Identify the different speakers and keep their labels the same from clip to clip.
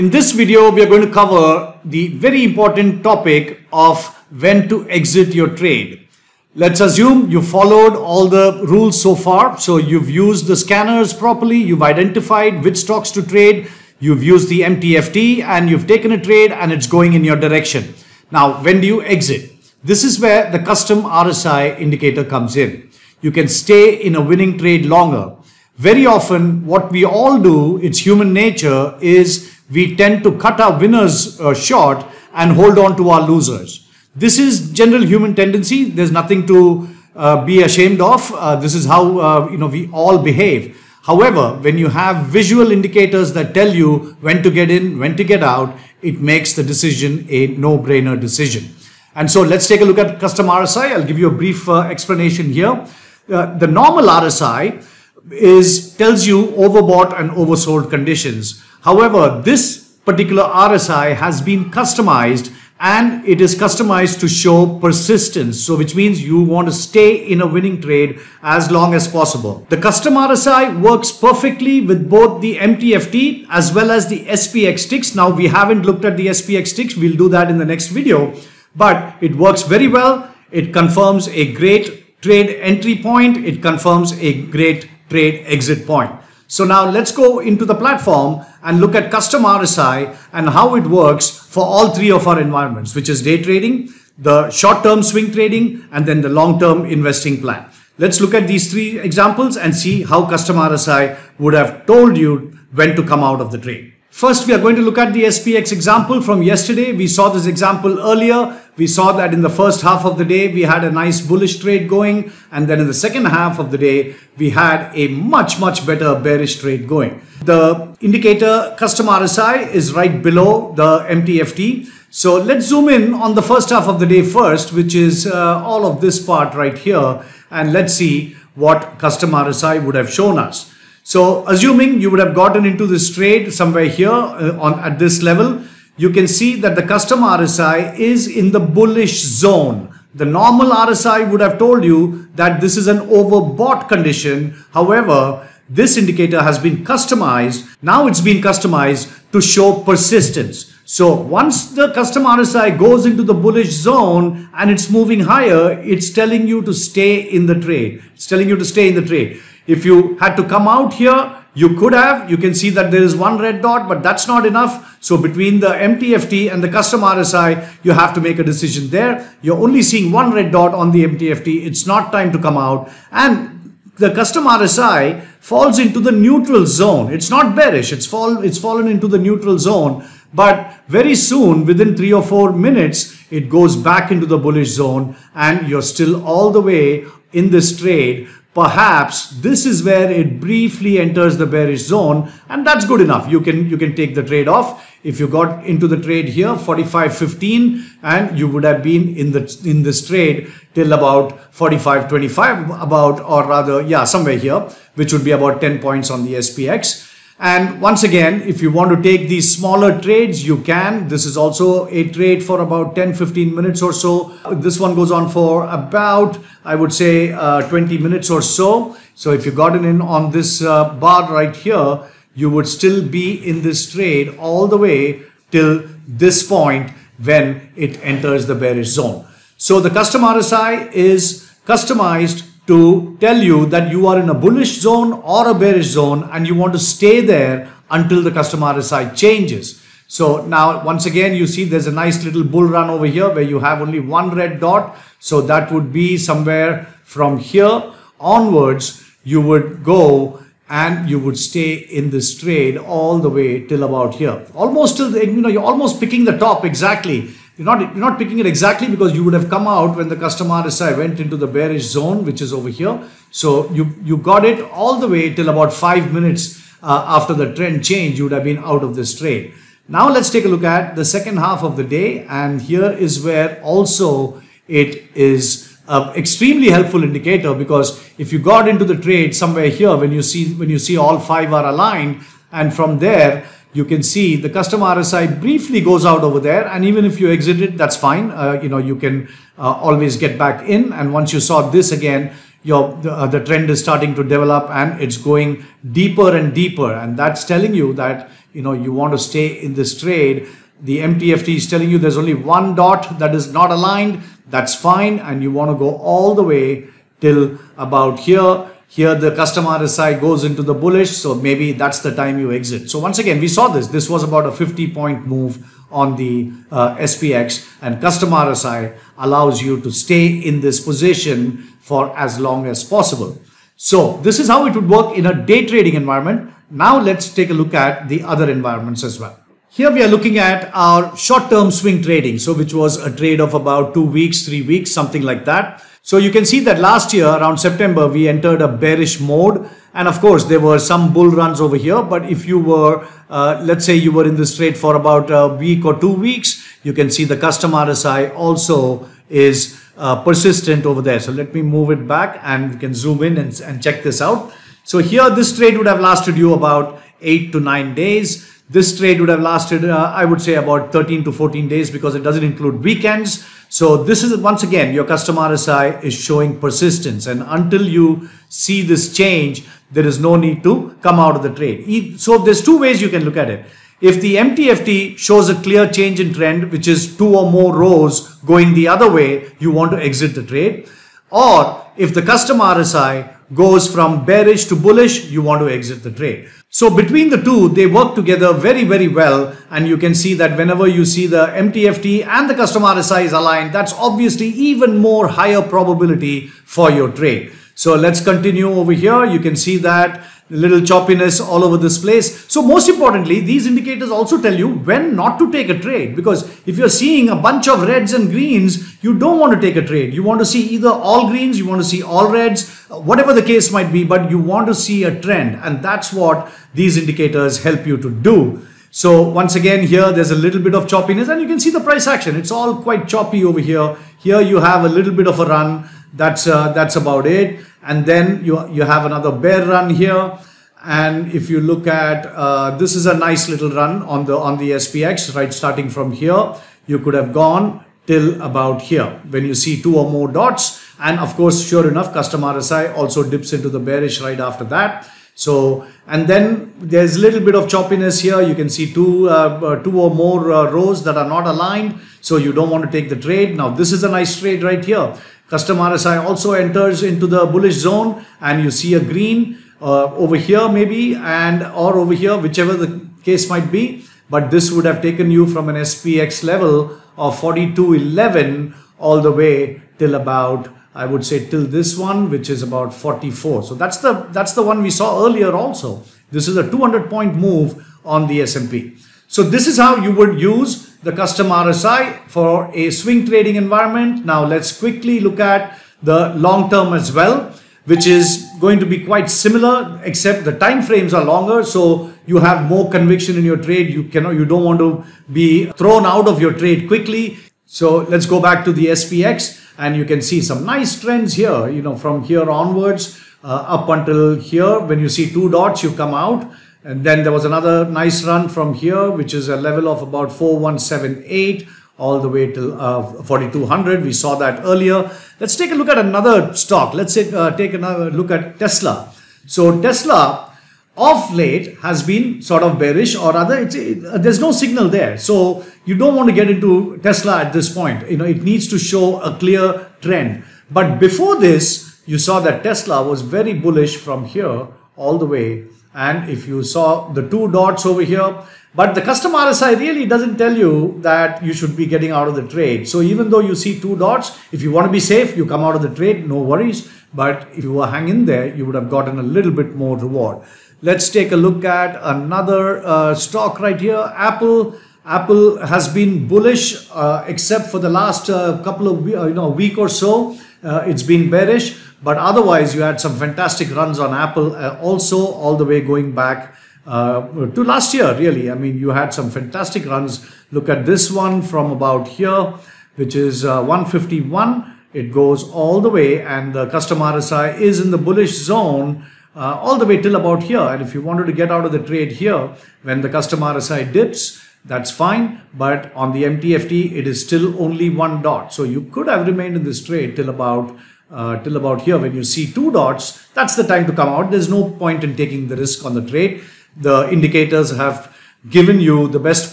Speaker 1: In this video, we are going to cover the very important topic of when to exit your trade. Let's assume you followed all the rules so far. So you've used the scanners properly, you've identified which stocks to trade, you've used the MTFT and you've taken a trade and it's going in your direction. Now, when do you exit? This is where the custom RSI indicator comes in. You can stay in a winning trade longer. Very often, what we all do, it's human nature, is we tend to cut our winners uh, short and hold on to our losers. This is general human tendency. There's nothing to uh, be ashamed of. Uh, this is how uh, you know we all behave. However, when you have visual indicators that tell you when to get in, when to get out, it makes the decision a no-brainer decision. And so let's take a look at custom RSI. I'll give you a brief uh, explanation here. Uh, the normal RSI is tells you overbought and oversold conditions. However, this particular RSI has been customized and it is customized to show persistence. So which means you want to stay in a winning trade as long as possible. The custom RSI works perfectly with both the MTFT as well as the SPX ticks. Now we haven't looked at the SPX ticks. We'll do that in the next video, but it works very well. It confirms a great trade entry point. It confirms a great trade exit point. So now let's go into the platform and look at custom RSI and how it works for all three of our environments, which is day trading, the short-term swing trading, and then the long-term investing plan. Let's look at these three examples and see how custom RSI would have told you when to come out of the trade. First, we are going to look at the SPX example from yesterday. We saw this example earlier. We saw that in the first half of the day, we had a nice bullish trade going. And then in the second half of the day, we had a much, much better bearish trade going. The indicator custom RSI is right below the MTFT. So let's zoom in on the first half of the day first, which is uh, all of this part right here. And let's see what custom RSI would have shown us. So assuming you would have gotten into this trade somewhere here uh, on at this level, you can see that the custom RSI is in the bullish zone. The normal RSI would have told you that this is an overbought condition. However, this indicator has been customized. Now it's been customized to show persistence. So once the custom RSI goes into the bullish zone and it's moving higher, it's telling you to stay in the trade. It's telling you to stay in the trade. If you had to come out here, you could have, you can see that there is one red dot, but that's not enough. So between the MTFT and the custom RSI, you have to make a decision there. You're only seeing one red dot on the MTFT. It's not time to come out. And the custom RSI falls into the neutral zone. It's not bearish. It's fall, it's fallen into the neutral zone. But very soon, within three or four minutes, it goes back into the bullish zone and you're still all the way in this trade perhaps this is where it briefly enters the bearish zone and that's good enough. You can you can take the trade off. If you got into the trade here 45.15 and you would have been in the in this trade till about 45.25 about or rather yeah somewhere here which would be about 10 points on the SPX and once again, if you want to take these smaller trades, you can. This is also a trade for about 10, 15 minutes or so. This one goes on for about, I would say, uh, 20 minutes or so. So if you gotten in on this uh, bar right here, you would still be in this trade all the way till this point when it enters the bearish zone. So the custom RSI is customized to tell you that you are in a bullish zone or a bearish zone and you want to stay there until the custom RSI changes. So now once again you see there's a nice little bull run over here where you have only one red dot. So that would be somewhere from here onwards you would go and you would stay in this trade all the way till about here. Almost till the, you know you're almost picking the top exactly you're not, you're not picking it exactly because you would have come out when the custom RSI went into the bearish zone, which is over here. So you, you got it all the way till about five minutes uh, after the trend change, you would have been out of this trade. Now let's take a look at the second half of the day. And here is where also it is extremely helpful indicator because if you got into the trade somewhere here, when you see, when you see all five are aligned and from there, you can see the custom RSI briefly goes out over there and even if you exit it that's fine. Uh, you know you can uh, always get back in and once you saw this again your the, uh, the trend is starting to develop and it's going deeper and deeper. And that's telling you that you know you want to stay in this trade. The MTFT is telling you there's only one dot that is not aligned. That's fine and you want to go all the way till about here here the custom RSI goes into the bullish so maybe that's the time you exit so once again we saw this this was about a 50 point move on the uh, SPX and custom RSI allows you to stay in this position for as long as possible. So this is how it would work in a day trading environment. Now let's take a look at the other environments as well. Here we are looking at our short-term swing trading. So which was a trade of about two weeks, three weeks, something like that. So you can see that last year around September, we entered a bearish mode. And of course, there were some bull runs over here. But if you were, uh, let's say you were in this trade for about a week or two weeks, you can see the custom RSI also is uh, persistent over there. So let me move it back and we can zoom in and, and check this out. So here, this trade would have lasted you about eight to nine days. This trade would have lasted, uh, I would say about 13 to 14 days because it doesn't include weekends. So this is once again, your custom RSI is showing persistence. And until you see this change, there is no need to come out of the trade. So there's two ways you can look at it. If the MTFT shows a clear change in trend, which is two or more rows going the other way, you want to exit the trade. Or if the custom RSI goes from bearish to bullish, you want to exit the trade. So between the two, they work together very, very well. And you can see that whenever you see the MTFT and the custom RSI is aligned, that's obviously even more higher probability for your trade. So let's continue over here. You can see that little choppiness all over this place. So most importantly, these indicators also tell you when not to take a trade because if you're seeing a bunch of reds and greens, you don't want to take a trade. You want to see either all greens, you want to see all reds, whatever the case might be, but you want to see a trend and that's what these indicators help you to do. So once again here there's a little bit of choppiness and you can see the price action. It's all quite choppy over here. Here you have a little bit of a run. That's uh, that's about it and then you, you have another bear run here. And if you look at uh, this is a nice little run on the on the SPX right starting from here. You could have gone till about here when you see two or more dots. And of course sure enough custom RSI also dips into the bearish right after that. So and then there's a little bit of choppiness here. You can see two uh, uh two or more uh, rows that are not aligned. So you don't want to take the trade. Now this is a nice trade right here Custom RSI also enters into the bullish zone and you see a green uh, over here maybe and or over here, whichever the case might be. But this would have taken you from an SPX level of 42.11 all the way till about I would say till this one, which is about 44. So that's the that's the one we saw earlier also. This is a 200 point move on the S&P. So this is how you would use the custom RSI for a swing trading environment. Now let's quickly look at the long term as well, which is going to be quite similar, except the time frames are longer. So you have more conviction in your trade. You cannot, you don't want to be thrown out of your trade quickly. So let's go back to the SPX and you can see some nice trends here, you know, from here onwards uh, up until here. When you see two dots, you come out and then there was another nice run from here, which is a level of about 4178 all the way to uh, 4200. We saw that earlier. Let's take a look at another stock. Let's say, uh, take another look at Tesla. So Tesla of late has been sort of bearish or rather it's, it, uh, there's no signal there. So you don't want to get into Tesla at this point. You know, it needs to show a clear trend. But before this, you saw that Tesla was very bullish from here all the way and if you saw the two dots over here, but the custom RSI really doesn't tell you that you should be getting out of the trade. So even though you see two dots, if you want to be safe, you come out of the trade, no worries. But if you were hanging there, you would have gotten a little bit more reward. Let's take a look at another uh, stock right here, Apple. Apple has been bullish, uh, except for the last uh, couple of uh, you know week or so. Uh, it's been bearish. But otherwise, you had some fantastic runs on Apple uh, also all the way going back uh, to last year, really. I mean, you had some fantastic runs. Look at this one from about here, which is uh, 151. It goes all the way and the custom RSI is in the bullish zone uh, all the way till about here. And if you wanted to get out of the trade here, when the custom RSI dips, that's fine. But on the MTFT, it is still only one dot. So you could have remained in this trade till about uh, till about here when you see two dots that's the time to come out there's no point in taking the risk on the trade the indicators have given you the best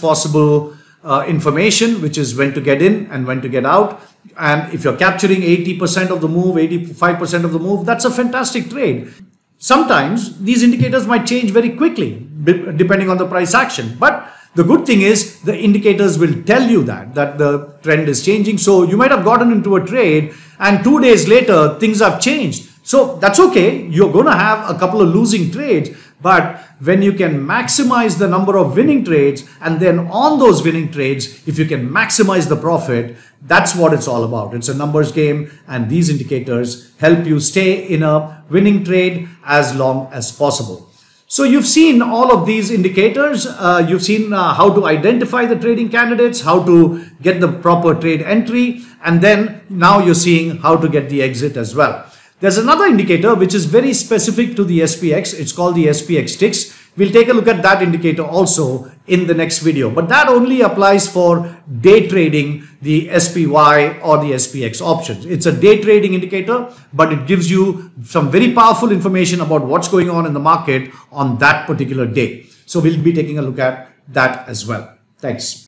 Speaker 1: possible uh, information, which is when to get in and when to get out. And if you're capturing 80% of the move, 85% of the move, that's a fantastic trade. Sometimes these indicators might change very quickly depending on the price action. But the good thing is the indicators will tell you that, that the trend is changing. So you might have gotten into a trade and two days later things have changed. So that's okay. You're going to have a couple of losing trades, but when you can maximize the number of winning trades and then on those winning trades, if you can maximize the profit, that's what it's all about. It's a numbers game and these indicators help you stay in a winning trade as long as possible. So you've seen all of these indicators. Uh, you've seen uh, how to identify the trading candidates, how to get the proper trade entry, and then now you're seeing how to get the exit as well. There's another indicator which is very specific to the SPX. It's called the SPX ticks. We'll take a look at that indicator also in the next video. But that only applies for day trading the SPY or the SPX options. It's a day trading indicator, but it gives you some very powerful information about what's going on in the market on that particular day. So we'll be taking a look at that as well. Thanks.